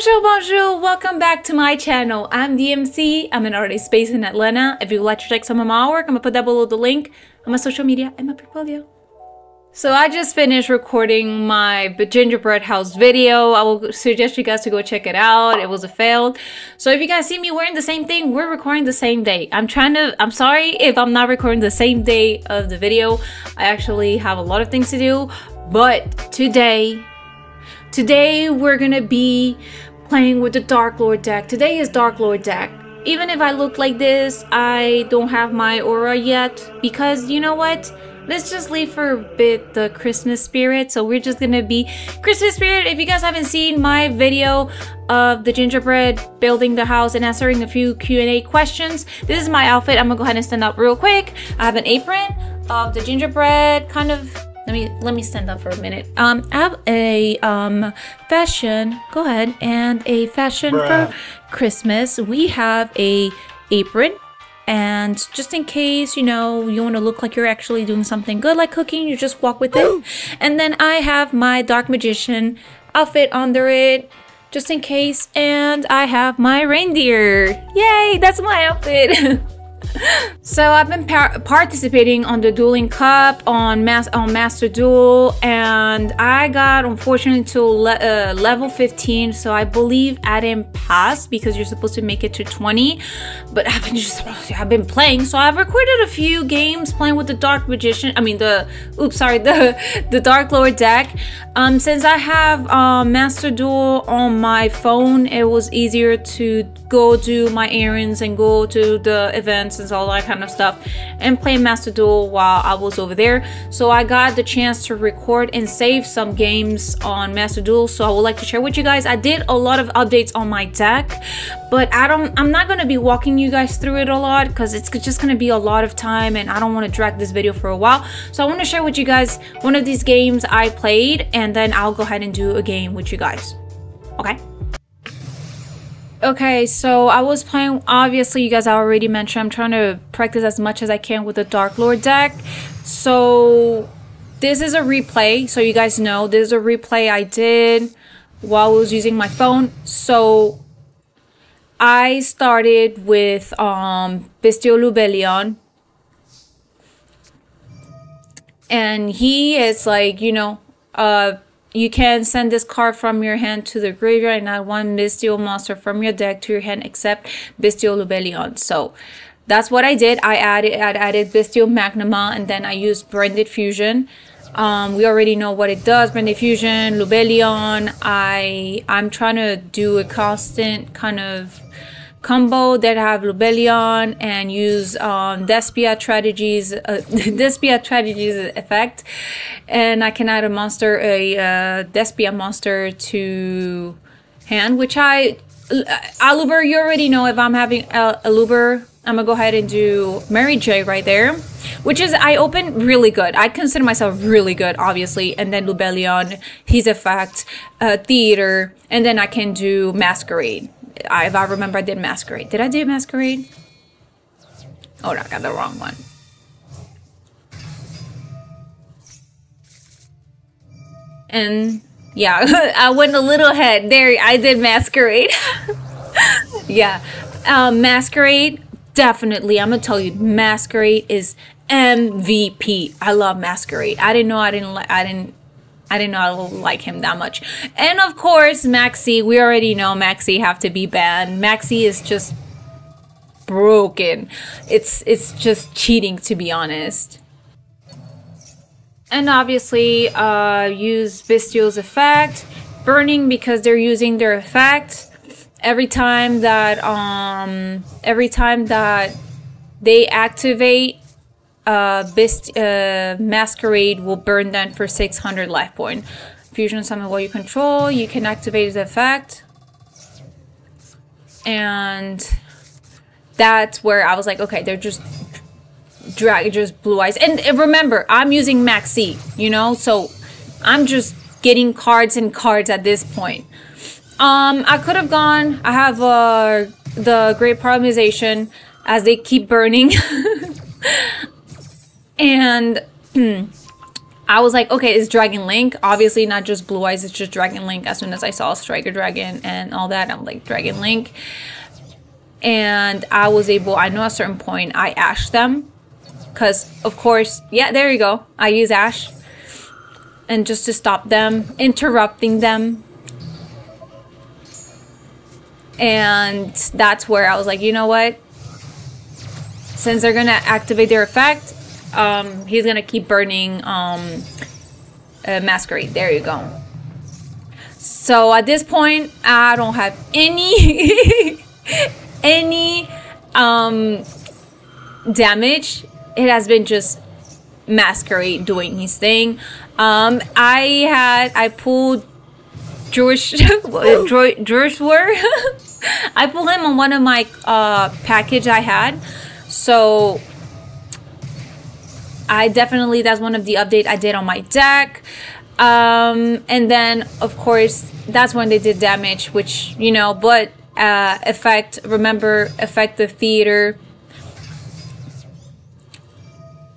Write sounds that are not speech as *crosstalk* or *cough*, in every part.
Bonjour, bonjour, welcome back to my channel. I'm DMC, I'm an artist based in Atlanta. If you'd like to check some of my work, I'm gonna put that below the link on my social media and my portfolio. So I just finished recording my gingerbread house video. I will suggest you guys to go check it out. It was a fail. So if you guys see me wearing the same thing, we're recording the same day. I'm trying to, I'm sorry if I'm not recording the same day of the video. I actually have a lot of things to do. But today, today we're gonna be playing with the Dark Lord deck. Today is Dark Lord deck. Even if I look like this, I don't have my aura yet because you know what? let's just leave for a bit the Christmas spirit. So we're just gonna be Christmas spirit. If you guys haven't seen my video of the gingerbread building the house and answering a few Q&A questions, this is my outfit. I'm gonna go ahead and stand up real quick. I have an apron of the gingerbread kind of let me let me stand up for a minute. Um, I have a um fashion. Go ahead and a fashion Bruh. for Christmas. We have a apron and just in case you know you want to look like you're actually doing something good like cooking you just walk with it and then i have my dark magician outfit under it just in case and i have my reindeer yay that's my outfit *laughs* *laughs* so I've been par participating on the Dueling Cup on on Master Duel, and I got unfortunately to le uh, level 15. So I believe I didn't pass because you're supposed to make it to 20. But I've been just I've been playing, so I've recorded a few games playing with the Dark Magician. I mean the oops, sorry *laughs* the the Dark Lord deck. Um, since I have uh, Master Duel on my phone, it was easier to go do my errands and go to the events and all that kind of stuff and play Master Duel while I was over there. So I got the chance to record and save some games on Master Duel. So I would like to share with you guys. I did a lot of updates on my deck, but I don't, I'm not going to be walking you guys through it a lot because it's just going to be a lot of time and I don't want to drag this video for a while. So I want to share with you guys one of these games I played and then I'll go ahead and do a game with you guys. Okay? Okay, so I was playing, obviously you guys already mentioned, I'm trying to practice as much as I can with the Dark Lord deck. So this is a replay, so you guys know, this is a replay I did while I was using my phone. So I started with um, Bystial Lubellion. And he is like, you know, uh, you can send this card from your hand to the graveyard and add one Bystial monster from your deck to your hand except Bystial Lubellion. So that's what I did. I added I added Bystial Magnamhut and then I used Branded Fusion. Um, we already know what it does, Branded Fusion, Lubellion. I I'm trying to do a constant kind of combo that have Lubellion and use um, Despia strategies, uh, *laughs* Despia strategies effect, and I can add a monster, a uh, Despia monster to hand, which I, uh, Aluber, you already know if I'm having uh, Aluber, I'm gonna go ahead and do Mary J right there, which is, I open really good. I consider myself really good, obviously, and then Lubellion, his effect, uh, Theater, and then I can do Masquerade. I, if I remember, I did Masquerade. Did I do Masquerade? Oh, no, I got the wrong one. And yeah, *laughs* I went a little ahead. There, I did Masquerade. *laughs* yeah, um, Masquerade, definitely. I'm gonna tell you, Masquerade is MVP. I love Masquerade. I didn't know I didn't like. I didn't I didn't know I like him that much. And of course, Maxi. We already know Maxi have to be banned. Maxi is just broken. It's it's just cheating to be honest. And obviously, uh, use Bystial's effect, burning because they're using their effect every time that um every time that they activate uh, uh, Masquerade will burn them for 600 life point. Fusion summon while you control, you can activate the effect. And that's where I was like, okay, they're just drag, just blue eyes. And remember, I'm using Maxi, you know, so I'm just getting cards and cards at this point. Um, I could have gone, I have uh, the Great Paralyzation as they keep burning. *laughs* And hmm, I was like, okay, it's Dragon Link. Obviously, not just Blue Eyes, it's just Dragon Link. As soon as I saw Striker Dragon and all that, I'm like, Dragon Link. And I was able, I know at a certain point, I ashed them. Because, of course, yeah, there you go. I use Ash. And just to stop them, interrupting them. And that's where I was like, you know what? Since they're going to activate their effect, um, he's gonna keep burning um, uh, Masquerade. There you go. So at this point, I don't have any *laughs* any um, damage. It has been just Masquerade doing his thing. Um, I had I pulled George George Word. I pulled him on one of my uh, package I had. So I definitely, that's one of the update I did on my deck. Um, and then, of course, that's when they did damage, which, you know, but uh, effect, remember, effect the theater.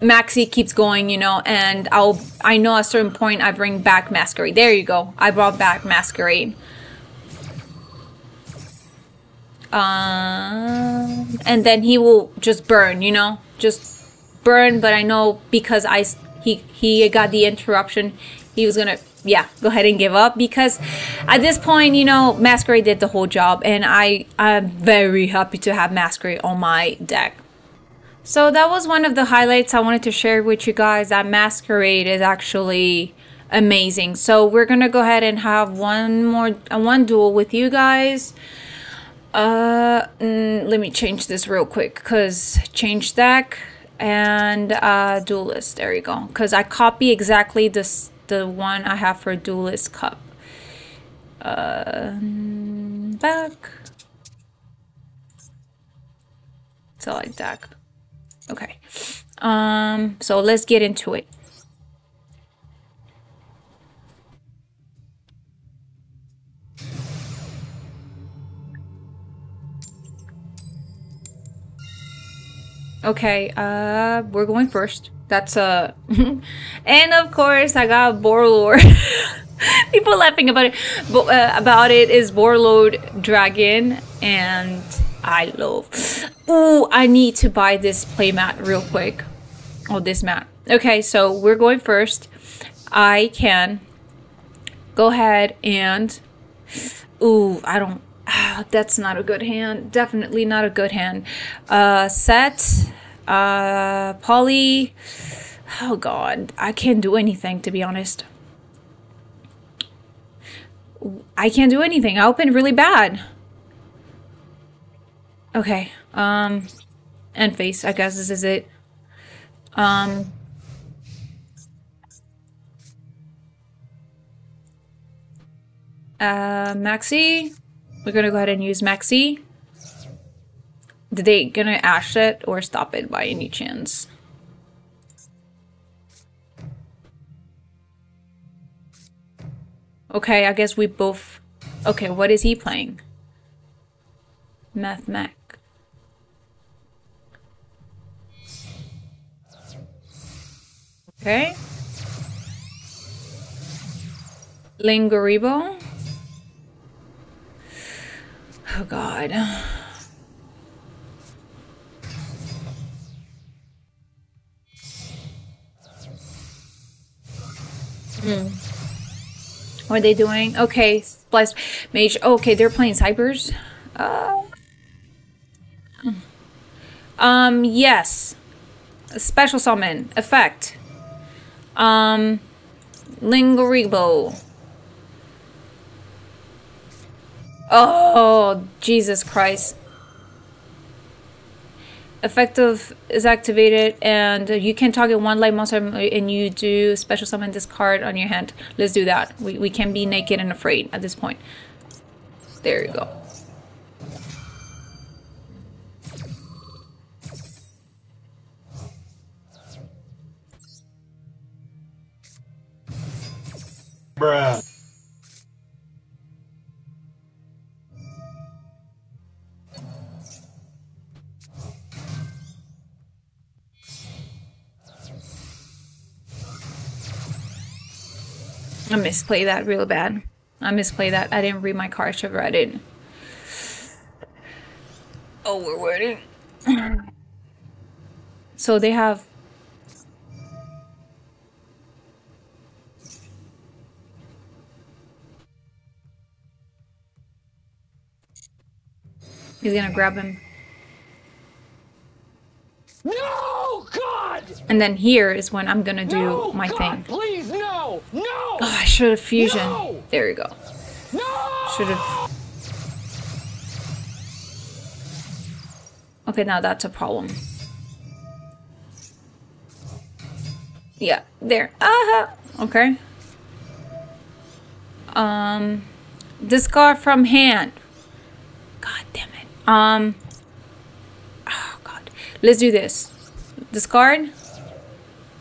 Maxi keeps going, you know, and I'll, I know at a certain point I bring back Masquerade. There you go. I brought back Masquerade. Um, and then he will just burn, you know, just burn, but I know because I he he got the interruption, he was gonna yeah go ahead and give up because at this point you know Masquerade did the whole job, and I I'm very happy to have Masquerade on my deck. So that was one of the highlights I wanted to share with you guys. That Masquerade is actually amazing. So we're gonna go ahead and have one more uh, one duel with you guys. Uh, mm, let me change this real quick because change deck and uh, Duelist. There you go. Because I copy exactly this the one I have for Duelist Cup. Uh, back. So Select deck. Okay. Um. So let's get into it. Okay, uh, we're going first. That's uh, *laughs* and of course I got Borreload. *laughs* People laughing about it, but uh, about it is Borreload Dragon, and I love. Ooh, I need to buy this playmat real quick. Oh, this mat. Okay, so we're going first. I can go ahead and. Ooh, I don't *sighs* that's not a good hand. Definitely not a good hand. Uh, set. Uh, Polly. Oh god, I can't do anything to be honest. I can't do anything. I opened really bad. Okay. Um, end face. I guess this is it. Um. Uh, Maxi. We're gonna go ahead and use Maxi. Did they gonna ash it or stop it by any chance? Okay, I guess we both... Okay, what is he playing? Mathmech. Okay. Linkuriboh. Oh god. Hmm. What are they doing? Okay, Blast Mage. Oh, okay, they're playing Cybers. Uh, um, yes. Special summon. Effect. Um, Linkuriboh. Oh, Jesus Christ. Effective is activated and you can target one light monster and you do special summon this card on your hand. Let's do that. We, we can be naked and afraid at this point. There you go. Bruh. I misplayed that real bad. I misplayed that. I didn't read my card. I should have read. Oh, we're waiting. So they have He's gonna grab him. No, God! And then here is when I'm gonna do no, my God, thing. Please, no, no, Oh, I should have fusion. No! There you go. no! Should have. Okay, now that's a problem. Yeah, there. Aha. Okay. Um, discard from hand. God damn it. Um. Oh God. Let's do this. Discard.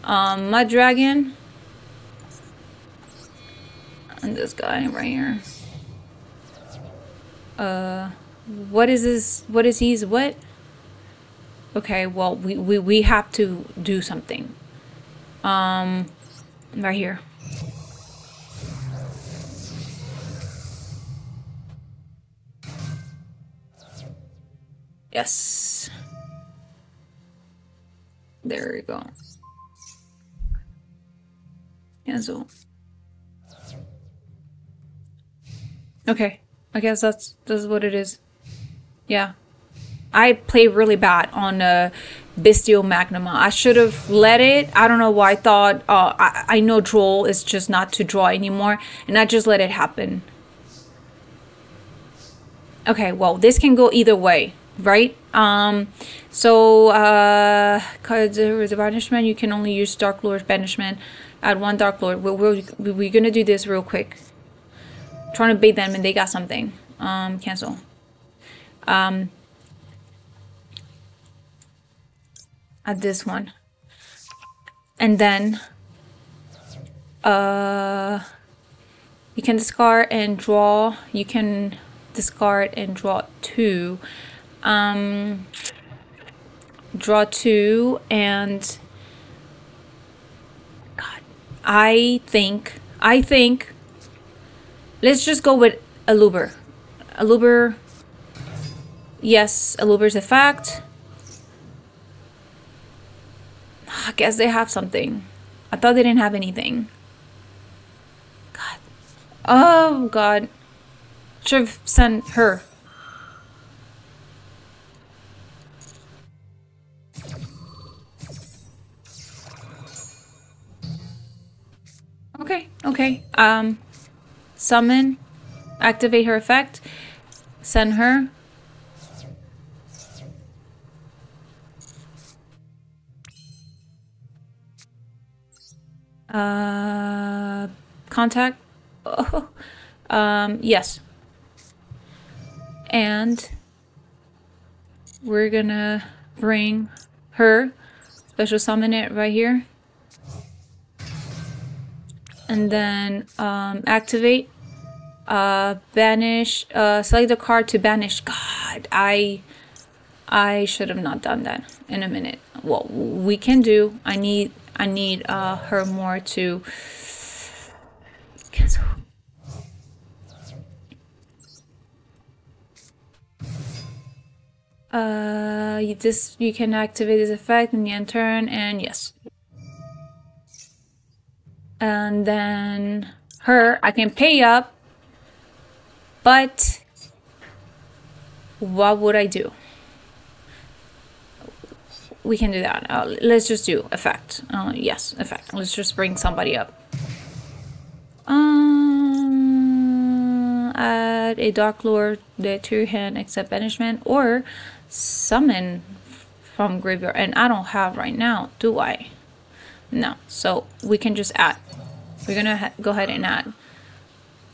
Um, mud dragon. And this guy right here. Uh, what is this? What is he's what? Okay, well we we we have to do something. Um, right here. Yes. There we go. Cancel. Okay, I guess that's that's what it is. Yeah, I play really bad on uh, Bystial Magnamhut. I should have let it. I don't know why I thought. Uh, I I know draw is just not to draw anymore, and I just let it happen. Okay, well this can go either way, right? Um, so uh, cause was a banishment, you can only use Dark Lord banishment. Add one Dark Lord. We're we're, we're gonna do this real quick trying to bait them and they got something. Um, cancel. Um, at this one. And then, uh, you can discard and draw. You can discard and draw two. Um, draw two and God, I think, I think Let's just go with Aluber. Aluber. Yes, Aluber's a fact. I guess they have something. I thought they didn't have anything. God. Oh, God. Should have sent her. Okay, okay. Um, summon, activate her effect, send her. Uh, contact. Oh, *laughs* um, yes. And we're gonna bring her, special summon it right here and then um, activate uh, banish uh, select the card to banish. God I I should have not done that in a minute. Well we can do. I need I need uh, her more to cancel. Uh you just you can activate this effect in the end turn and yes and then her I can pay up but what would I do? We can do that. Uh, let's just do effect. Uh, yes effect. Let's just bring somebody up. Um add a dark lord to your hand except banishment or summon from graveyard. And I don't have right now do I no. So we can just add. We're gonna go ahead and add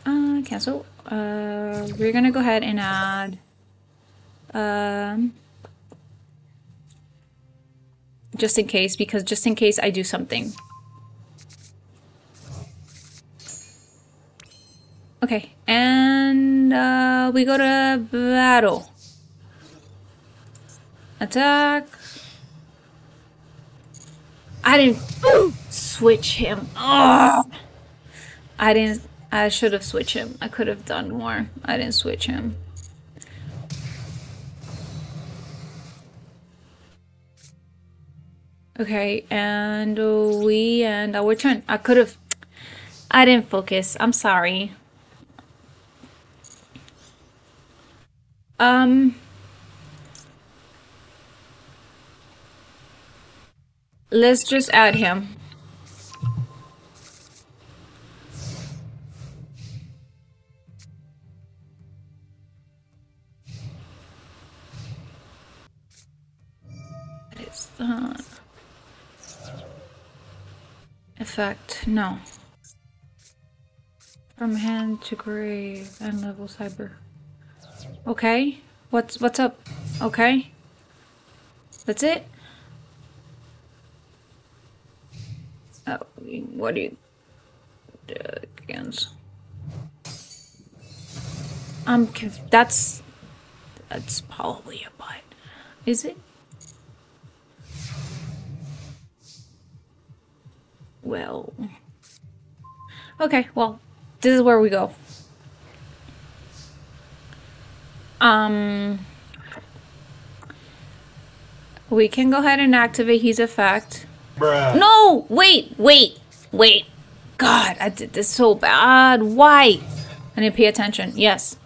uh, cancel. Uh, we're gonna go ahead and add um, just in case because just in case I do something. Okay and uh, we go to battle. Attack I didn't switch him. Ugh. I didn't. I should have switched him. I could have done more. I didn't switch him. Okay, and we and our turn. I could have. I didn't focus. I'm sorry. Um. Let's just add him. What is that? Effect, no. From hand to grave and level cyber. Okay, what's what's up? Okay, that's it. Oh, what do you against? I'm conf- that's that's probably a butt. Is it? Well. Okay, well, this is where we go. Um we can go ahead and activate his effect. Bruh. No, wait, wait, wait. God, I did this so bad. Why? I need to pay attention. Yes.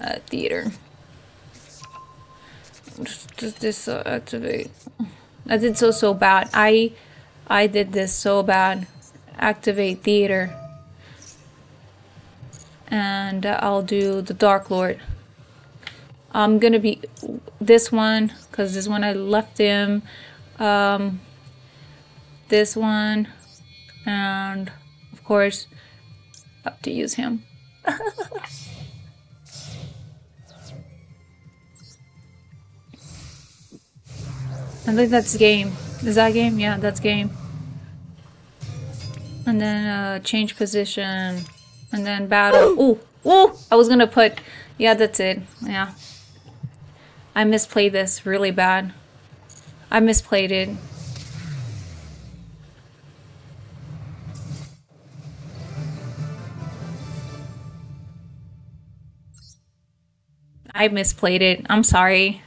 Uh, theater. Just, just this activate. I did so so bad. I, I did this so bad. Activate theater. And uh, I'll do the Dark Lord. I'm gonna be this one because this one I left him. Um, this one, and of course, up to use him. *laughs* I think that's game. Is that game? Yeah, that's game. And then uh, change position, and then battle. *gasps* Ooh, ooh! I was gonna put. Yeah, that's it. Yeah. I misplayed this really bad. I misplayed it. I misplayed it. I'm sorry.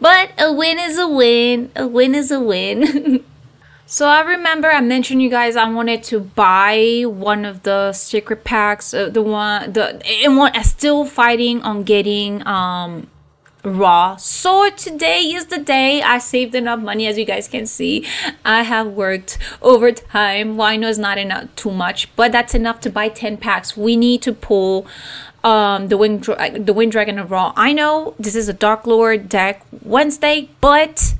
But a win is a win. A win is a win. *laughs* so I remember I mentioned you guys I wanted to buy one of the secret packs. Uh, the one the and one I'm still fighting on getting um Ra. So today is the day i saved enough money as you guys can see. I have worked overtime. Well i know it's not enough too much but that's enough to buy 10 packs. We need to pull um the wing Dra- the wind dragon of Ra. I know this is a dark lord deck wednesday but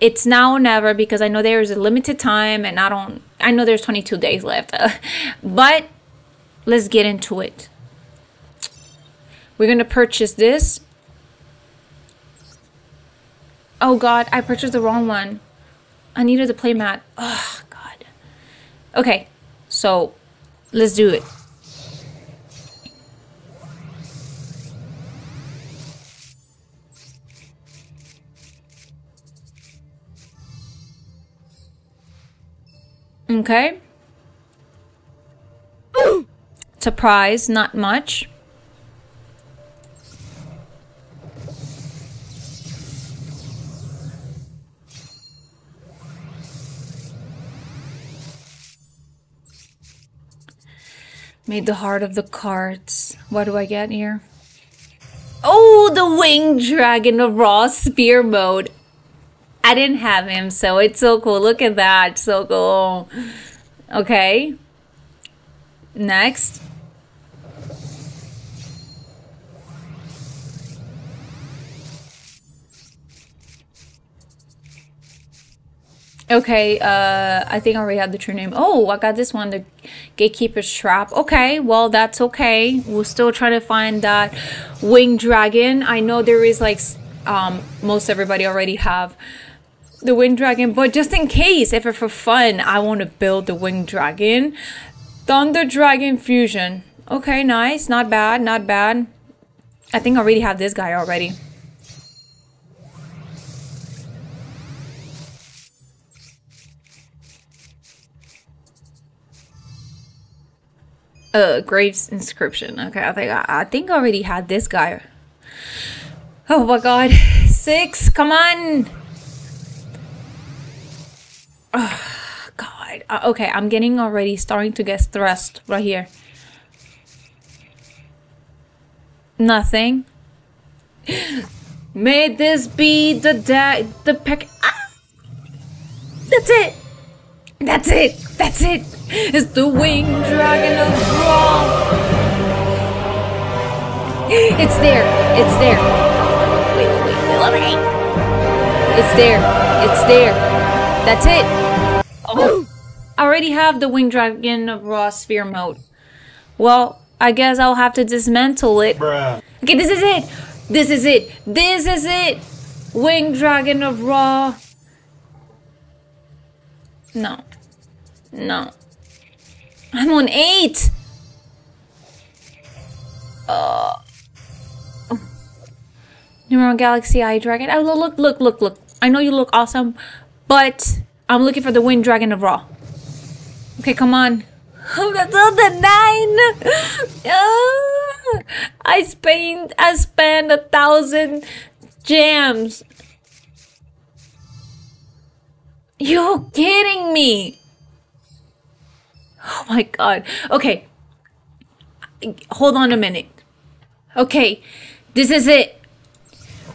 it's now or never because i know there's a limited time and i don't i know there's 22 days left *laughs* but let's get into it. We're gonna purchase this Oh god, I purchased the wrong one. I needed the playmat. Oh god. Okay, so let's do it. Okay. *gasps* Surprise, not much. Made the heart of the cards. What do I get here? Oh, the winged dragon of Ra sphere mode. I didn't have him, so it's so cool. Look at that. So cool. Okay. Next. Okay, uh, I think I already have the true name. Oh, I got this one, the Gatekeeper's Trap. Okay, well, that's okay. We're still trying to find that Winged Dragon. I know there is, like, um, most everybody already have the Winged Dragon, but just in case, if for fun, I want to build the Winged Dragon. Thunder Dragon Fusion. Okay, nice. Not bad, not bad. I think I already have this guy already. Uh, Graves inscription. Okay, I think I, I think I already had this guy. Oh my god. Six, come on. Oh, God. Uh, okay, I'm getting already starting to get stressed right here. Nothing. *gasps* May this be the da- the peck. Ah! That's it. That's it. That's it. It's the winged dragon of Ra. It's there. It's there. Wait, wait, wait. wait, Let me. It's there. It's there. That's it. Oh. I already have the winged dragon of Ra sphere mode. Well, I guess I'll have to dismantle it. Bruh. Okay, this is it. This is it. This is it. Winged Dragon of Ra. No. No. I'm on eight. Uh. Neuron Galaxy Eye Dragon. Oh, look, look, look, look. I know you look awesome, but I'm looking for the Winged Dragon of Ra. Okay, come on. *laughs* That's on the nine. *laughs* Ah, I spent I spent a thousand gems. You're kidding me. *gasps* Oh my god. Okay. Hold on a minute. Okay. This is it.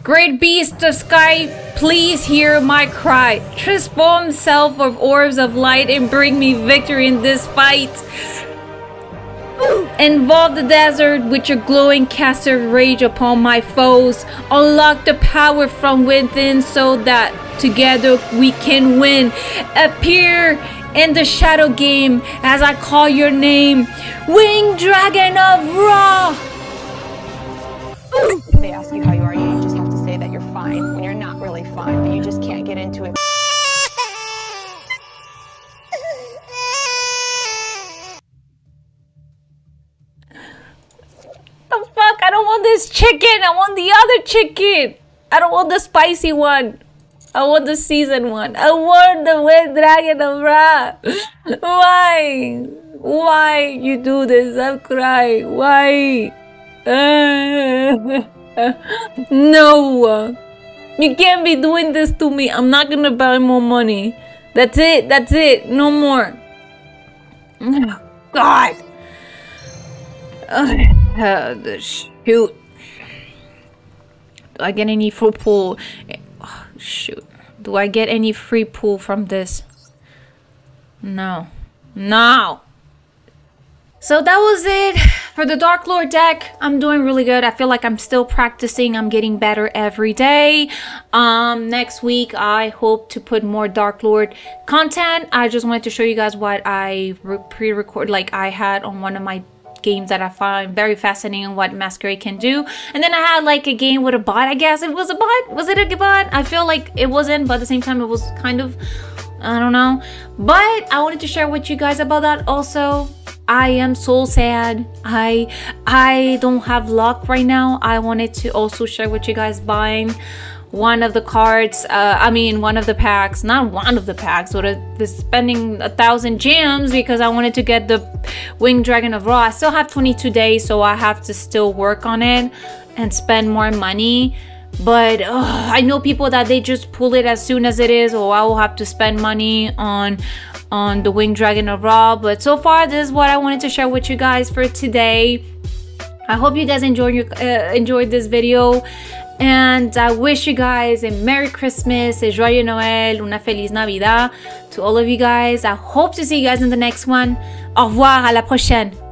Great beast of sky, please hear my cry. Transform self of orbs of light and bring me victory in this fight. *gasps* Involve the desert with your glowing caster rage upon my foes. Unlock the power from within so that together we can win. Appear in the shadow game as I call your name. Winged Dragon of Ra! If they ask you how you are, you just have to say that you're fine when you're not really fine, but you just can't get into it. The fuck? I don't want this chicken. I want the other chicken. I don't want the spicy one. I want the season one. I want the winged dragon of Ra. Why? Why you do this? I'm crying. Why? *laughs* no. You can't be doing this to me. I'm not gonna buy more money. That's it. That's it. No more. Oh, *sighs* God. The *sighs* shoot. Do I get any? Oh, shoot. Do I get any free pool from this? No. No. So that was it for the Dark Lord deck. I'm doing really good. I feel like I'm still practicing. I'm getting better every day. Um, next week, I hope to put more Dark Lord content. I just wanted to show you guys what I pre-record, like I had on one of my games that I find very fascinating what Masquerade can do. And then I had like a game with a bot, I guess it was a bot. Was it a bot? I feel like it wasn't, but at the same time it was kind of, I don't know. But I wanted to share with you guys about that also. I am so sad. I I don't have luck right now. I wanted to also share with you guys buying one of the cards uh, i mean one of the packs not one of the packs but uh, spending a thousand gems because i wanted to get the winged dragon of Ra i still have 22 days so i have to still work on it and spend more money. But i know people that they just pull it as soon as it is or i will have to spend money on on the winged dragon of Ra but so far this is what i wanted to share with you guys for today. I hope you guys enjoyed your, uh, enjoyed this video and I wish you guys a Merry Christmas, a Joyeux Noël, una Feliz Navidad to all of you guys. I hope to see you guys in the next one. Au revoir, à la prochaine.